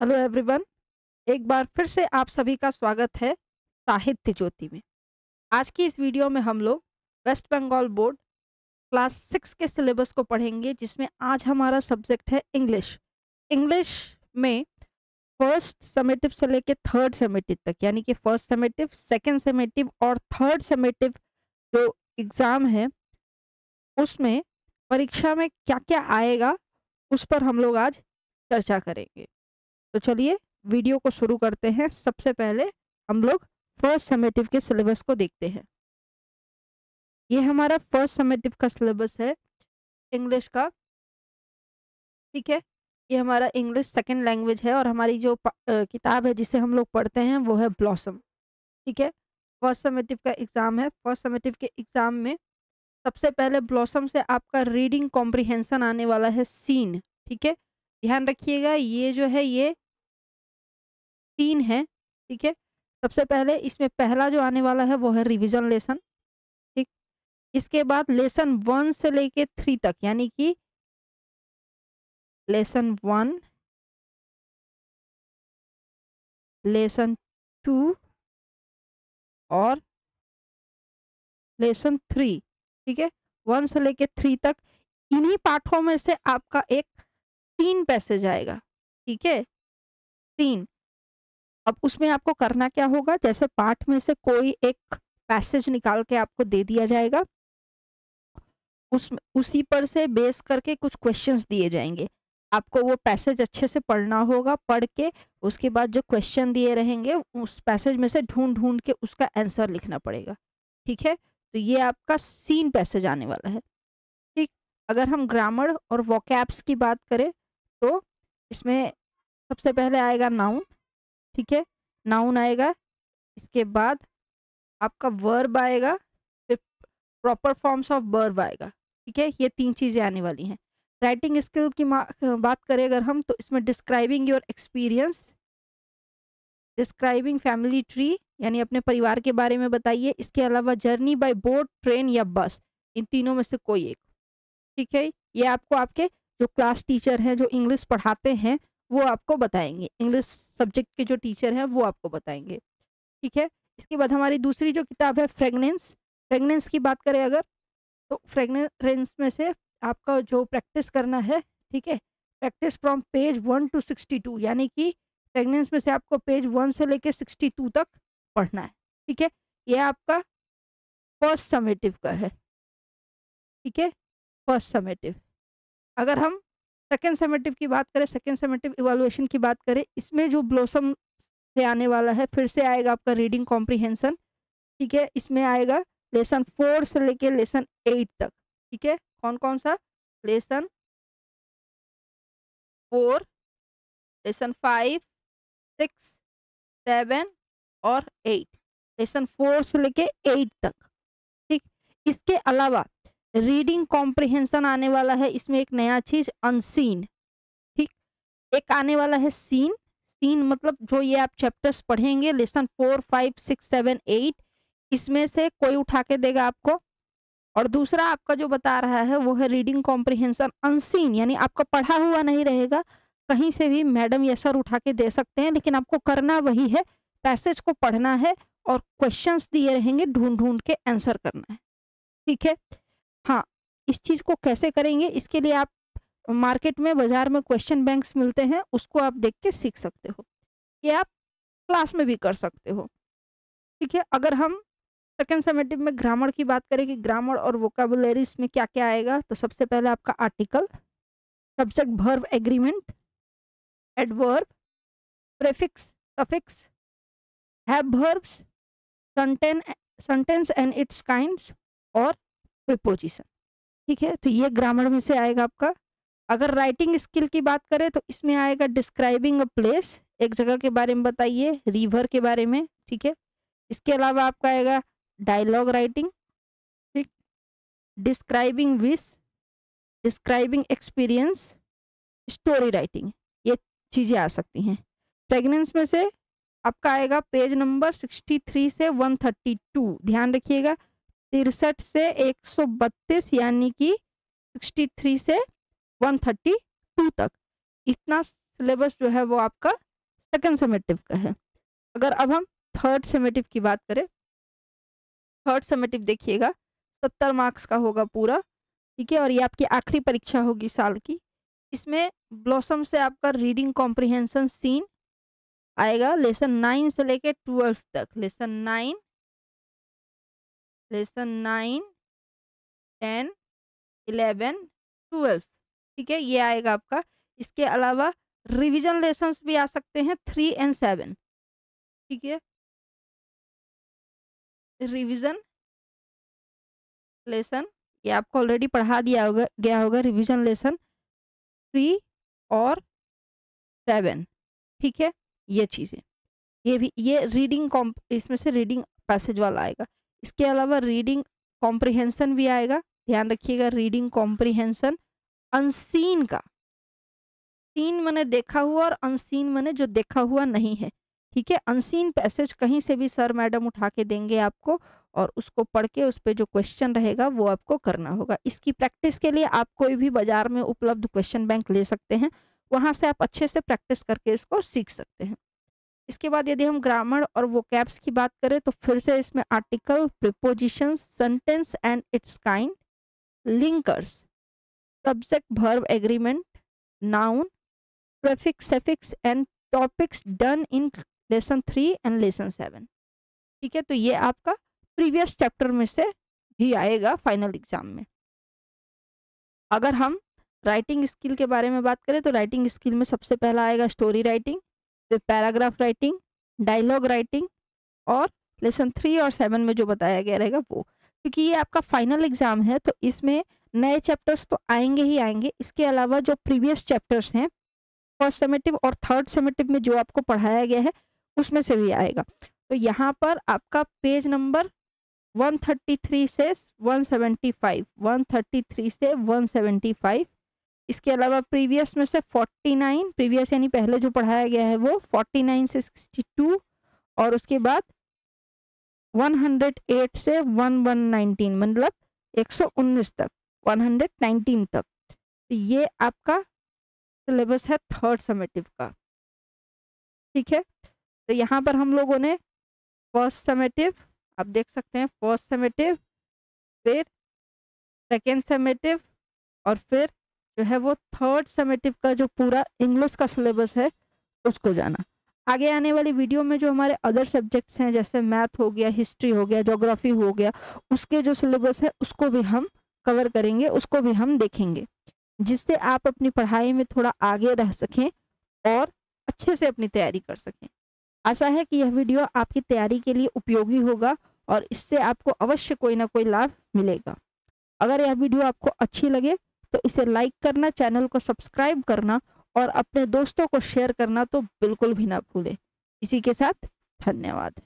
Hello everyone, एक बार फिर से आप सभी का स्वागत है साहित्य ज्योति में। आज की इस वीडियो में हम लोग West Bengal board class six के सिलेबस को पढ़ेंगे, जिसमें आज हमारा सब्जेक्ट है इंग्लिश। इंग्लिश में फ़र्स्ट समेटिव से लेके थर्ड समेटिव तक, यानी कि फ़र्स्ट समेटिव, सेकेंड समेटिव और थर्ड समेटिव जो एग्ज़ाम है, उसमें परीक्षा में क्या क्या आएगा, उस पर हम लोग आज चर्चा करेंगे। तो चलिए, वीडियो को शुरू करते हैं। सबसे पहले हम लोग फ़र्स्ट समेटिव के सिलेबस को देखते हैं। ये हमारा फ़र्स्ट समेटिव का सिलेबस है इंग्लिश का। ठीक है? ये हमारा इंग्लिश सेकेंड लैंग्वेज है और हमारी जो किताब है जिसे हम लोग पढ़ते हैं वो है ब्लॉसम ठीक है? फ़र्स्ट समेटिव का एग्ज़ाम है। फ़र्स्ट समेटिव के एग्ज़ाम में सबसे पहले ब्लॉसम से आपका रीडिंग कॉम्प्रिहेंशन आने वाला है सीन ठीक है? ध्यान रखिएगा, ये जो है ये तीन है, ठीक है? सबसे पहले इसमें पहला जो आने वाला है वो है रिविजन लेसन ठीक? इसके बाद लेसन वन से लेके थ्री तक, यानी कि लेसन वन लेसन टू और लेसन थ्री ठीक है? वन से लेके थ्री तक, इन्हीं पाठों में से आपका एक तीन पैसेज आएगा ठीक है? तीन। अब उसमें आपको करना क्या होगा? जैसे पाठ में से कोई एक पैसेज निकाल के आपको दे दिया जाएगा। उस, उसी पर से बेस करके कुछ क्वेश्चंस दिए जाएँगे। आपको वो पैसेज अच्छे से पढ़ना होगा, पढ़ के उसके बाद जो क्वेश्चन दिए रहेंगे, उस पैसेज में से ढूंढ ढूंढ के उसका आंसर लिखना पड़ेगा, ठीक है? तो ये आपका सीन पैसेज आने वाला है, ठीक? अगर हम ग्रामर और वॉकैप्स की बात करें तो इसमें सबसे पहले आएगा नाउन ठीक है? नाउन आएगा, इसके बाद आपका वर्ब आएगा, फिर प्रॉपर फॉर्म्स ऑफ़ वर्ब आएगा, ठीक है? ये तीन चीज़ें आने वाली हैं। राइटिंग स्किल की बात करें अगर हम तो इसमें describing your experience describing family tree यानी अपने परिवार के बारे में बताइए। इसके अलावा जर्नी बाय बोट ट्रेन या बस इन तीनों में से कोई एक, ठीक है? ये आपको आपके जो क्लास टीचर हैं, जो इंग्लिश पढ़ाते हैं, वो आपको बताएँगे। इंग्लिश सब्जेक्ट के जो टीचर हैं, वो आपको बताएँगे। ठीक है? इसके बाद हमारी दूसरी जो किताब है फ्रेगनेंस फ्रेगनेंस की बात करें अगर तो फ्रेगनेंस में से आपका जो प्रैक्टिस करना है, ठीक है? Practice from page one two sixty two यानी कि फ्रेगनेंस में से आपको पेज वन से लेकर सिक्सटी टू तक पढ़ना है। ठीक है? यह आपका फ़र्स्ट समेटिव का है। ठीक है? फ़र्स्ट समेटिव अगर हम सेकेंड सेमेटिव की बात करें सेकेंड सेमेटिव इवेलुएशन की बात करें, इसमें जो ब्लॉसम से आने वाला है, फिर से आएगा आपका रीडिंग कॉम्प्रीहेंशन ठीक है? इसमें आएगा लेसन फोर से लेके लेसन एट तक, ठीक है? कौन कौन सा? Lesson four lesson five six seven और एट लेसन फोर से लेके एट तक, ठीक? इसके अलावा रीडिंग कॉम्प्रिहेंशन आने वाला है, इसमें एक नया चीज़ अनसीन ठीक? एक आने वाला है सीन सीन मतलब जो ये आप चैप्टर्स पढ़ेंगे lesson four five six seven eight इसमें से कोई उठा के देगा आपको। और दूसरा आपका जो बता रहा है, वो है रीडिंग कॉम्प्रिहेंशन अनसीन यानी आपका पढ़ा हुआ नहीं रहेगा, कहीं से भी मैडम या सर उठा के दे सकते हैं, लेकिन आपको करना वही है पैसेज को पढ़ना है और क्वेश्चंस दिए रहेंगे ढूंढ ढूंढ के आंसर करना है, ठीक है? हाँ इस चीज़ को कैसे करेंगे, इसके लिए आप मार्केट में, बाज़ार में क्वेश्चन बैंक्स मिलते हैं, उसको आप देख के सीख सकते हो। ये आप क्लास में भी कर सकते हो। ठीक है, अगर हम सेकेंड सेमेटिव में ग्रामर की बात करें कि ग्रामर और वोकाबुलरीज में क्या क्या आएगा तो सबसे पहले आपका article subject verb agreement adverb prefix suffix have verbs sentence and its kinds और प्रिपोजिशन ठीक है? तो ये ग्रामर में से आएगा आपका। अगर राइटिंग स्किल की बात करें तो इसमें आएगा डिस्क्राइबिंग अ प्लेस एक जगह के बारे में बताइए रिवर के बारे में, ठीक है? इसके अलावा आपका आएगा डायलॉग राइटिंग ठीक? Describing wish describing experience story writing ये चीज़ें आ सकती हैं। प्रेगनेंस में से आपका आएगा पेज नंबर 63 से 132 ध्यान रखिएगा। तिरसठ से 132 यानी कि 63 से 132 तक। इतना सिलेबस जो है वो आपका सेकेंड सेमेटिव का है। अगर अब हम थर्ड सेमेटिव की बात करें थर्ड सेमेटिव देखिएगा, सत्तर मार्क्स का होगा पूरा, ठीक है? और ये आपकी आखिरी परीक्षा होगी साल की। इसमें ब्लॉसम से आपका रीडिंग कॉम्प्रिहेंशन सीन आएगा लेसन नाइन से लेके ट्वेल्व तक। Lesson nine lesson nine ten eleven twelve ठीक है? ये आएगा आपका। इसके अलावा रिवीजन लेसन भी आ सकते हैं थ्री एंड सेवन ठीक है? रिवीजन लेसन ये आपको ऑलरेडी पढ़ा दिया होगा, गया होगा रिवीजन लेसन थ्री और सेवन ठीक है? ये चीज़ें। ये भी, ये रीडिंग कॉम्प इसमें से रीडिंग पैसेज वाला आएगा। इसके अलावा रीडिंग कॉम्प्रिहेंशन भी आएगा। ध्यान रखिएगा रीडिंग कॉम्प्रिहेंशन अनसीन का। सीन मैंने देखा हुआ और अनसीन मैंने जो देखा हुआ नहीं है। ठीक है? अनसीन पैसेज कहीं से भी सर मैडम उठा के देंगे आपको और उसको पढ़ के उस पर जो क्वेश्चन रहेगा वो आपको करना होगा। इसकी प्रैक्टिस के लिए आप कोई भी बाज़ार में उपलब्ध क्वेश्चन बैंक ले सकते हैं। वहाँ से आप अच्छे से प्रैक्टिस करके इसको सीख सकते हैं। इसके बाद यदि हम ग्रामर और वो कैप्स की बात करें तो फिर से इसमें article preposition sentence and its kind linkers subject verb agreement noun prefix suffix and topics done in lesson three and lesson seven ठीक है तो ये आपका प्रीवियस चैप्टर में से भी आएगा फाइनल एग्ज़ाम में। अगर हम राइटिंग स्किल के बारे में बात करें तो राइटिंग स्किल में सबसे पहला आएगा स्टोरी राइटिंग फिर पैराग्राफ राइटिंग डायलॉग राइटिंग और लेसन थ्री और सेवन में जो बताया गया रहेगा वो। क्योंकि ये आपका फाइनल एग्ज़ाम है तो इसमें नए चैप्टर्स तो आएँगे ही आएँगे। इसके अलावा जो प्रीवियस चैप्टर्स हैं फ़र्स्ट सेमेटिव और थर्ड सेमेटिव में जो आपको पढ़ाया गया है, उसमें से भी आएगा। तो यहाँ पर आपका पेज नंबर 133 से 175 133 से 175 इसके अलावा प्रीवियस में से 49 प्रीवियस यानी पहले जो पढ़ाया गया है वो 49 से 62 और उसके बाद 108 से 1119 मतलब 119 तक 119 तक। तो ये आपका सिलेबस है थर्ड समेटिव का। ठीक है? तो यहाँ पर हम लोगों ने फ़र्स्ट समेटिव, आप देख सकते हैं, फ़र्स्ट समेटिव, फिर सेकेंड समेटिव और फिर जो है वो थर्ड सेमेटिव का जो पूरा इंग्लिश का सिलेबस है, उसको जाना। आगे आने वाली वीडियो में जो हमारे अदर सब्जेक्ट्स हैं, जैसे मैथ हो गया हिस्ट्री हो गया जोग्राफी हो गया, उसके जो सिलेबस है, उसको भी हम कवर करेंगे, उसको भी हम देखेंगे, जिससे आप अपनी पढ़ाई में थोड़ा आगे रह सकें और अच्छे से अपनी तैयारी कर सकें। आशा है कि यह वीडियो आपकी तैयारी के लिए उपयोगी होगा और इससे आपको अवश्य कोई ना कोई लाभ मिलेगा। अगर यह वीडियो आपको अच्छी लगे तो इसे लाइक करना चैनल को सब्सक्राइब करना और अपने दोस्तों को शेयर करना तो बिल्कुल भी ना भूलें। इसी के साथ धन्यवाद।